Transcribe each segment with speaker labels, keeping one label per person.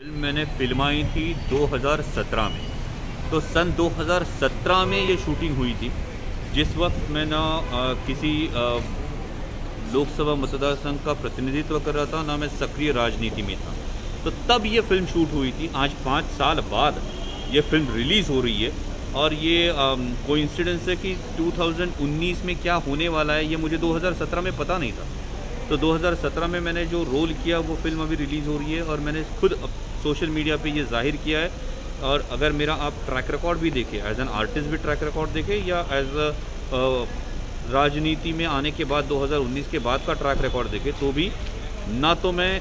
Speaker 1: Film मैंने फिल्माई थी 2017 में। तो सन 2017 में ये शूटिंग हुई थी जिस वक्त मैं ना आ, किसी लोकसभा मतदार संघ का प्रतिनिधित्व कर रहा था ना मैं सक्रिय राजनीति में था। तो तब ये फ़िल्म शूट हुई थी। आज पाँच साल बाद ये फ़िल्म रिलीज़ हो रही है और ये कोइंसिडेंस है कि 2019 में क्या होने वाला है ये मुझे 2017 में पता नहीं था। तो 2017 में मैंने जो रोल किया, वो फ़िल्म अभी रिलीज़ हो रही है और मैंने खुद सोशल मीडिया पे ये ज़ाहिर किया है। और अगर मेरा आप ट्रैक रिकॉर्ड भी देखें एज एन आर्टिस्ट भी ट्रैक रिकॉर्ड देखें या एज अ, राजनीति में आने के बाद 2019 के बाद का ट्रैक रिकॉर्ड देखें तो भी ना तो मैं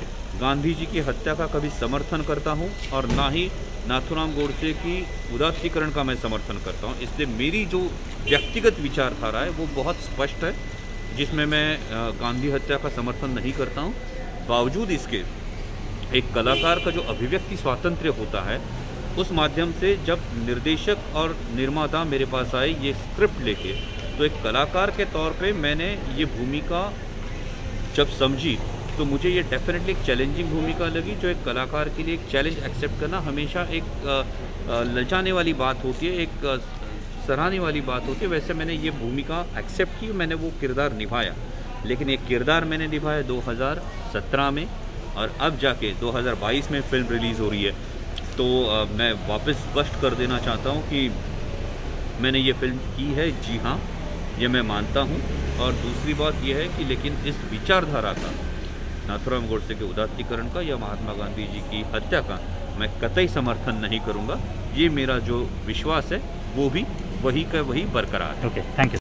Speaker 1: गांधी जी की हत्या का कभी समर्थन करता हूँ और ना ही नाथुराम गोडसे की उदासीकरण का मैं समर्थन करता हूँ। इसलिए मेरी जो व्यक्तिगत विचारधारा है, वो बहुत स्पष्ट है। जिसमें मैं गांधी हत्या का समर्थन नहीं करता हूँ। बावजूद इसके, एक कलाकार का जो अभिव्यक्ति स्वातंत्र्य होता है, उस माध्यम से जब निर्देशक और निर्माता मेरे पास आए ये स्क्रिप्ट लेके तो एक कलाकार के तौर पे मैंने ये भूमिका जब समझी तो मुझे ये डेफिनेटली एक चैलेंजिंग भूमिका लगी, जो एक कलाकार के लिए एक चैलेंज एक्सेप्ट करना हमेशा एक ललचाने वाली बात होती है, एक सराहने वाली बात होती है वैसे मैंने ये भूमिका एक्सेप्ट की मैंने वो किरदार निभाया। लेकिन एक किरदार मैंने निभाया 2017 में और अब जाके 2022 में फ़िल्म रिलीज़ हो रही है। तो आ, मैं वापस स्पष्ट कर देना चाहता हूँ कि मैंने ये फ़िल्म की है जी हाँ ये मैं मानता हूँ। और दूसरी बात यह है कि लेकिन इस विचारधारा का नाथुराम गोडसे के उदात्तीकरण का या महात्मा गांधी जी की हत्या का मैं कतई समर्थन नहीं करूँगा। ये मेरा जो विश्वास है वो भी वही का वही बरकरार। है
Speaker 2: ओके थैंक यू